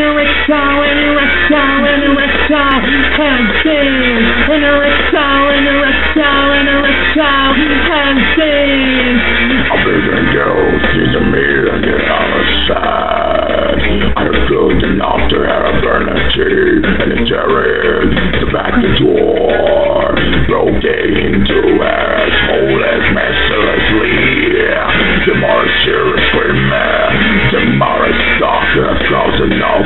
erectile, anorectal, an erectile, handstand, anorectal, an erectile, anorectal. I've been girls, she's a million get on the side. I'm good enough to have a burner and it's Jared, the back door, broke into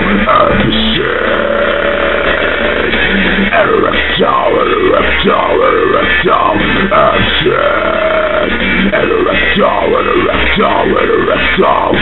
erectile episode. Erectile, erectile, erectile episode. Erectile, erectile, erectile erectile,